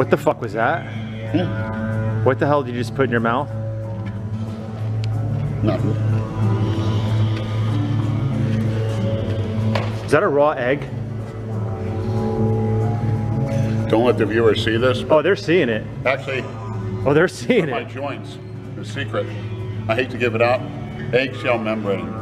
What the fuck was that? What the hell did you just put in your mouth? Nothing. Is that a raw egg? Don't let the viewers see this. Oh, they're seeing it. Actually, Oh, they're seeing it. my joints, the secret. I hate to give it out. Eggshell membrane.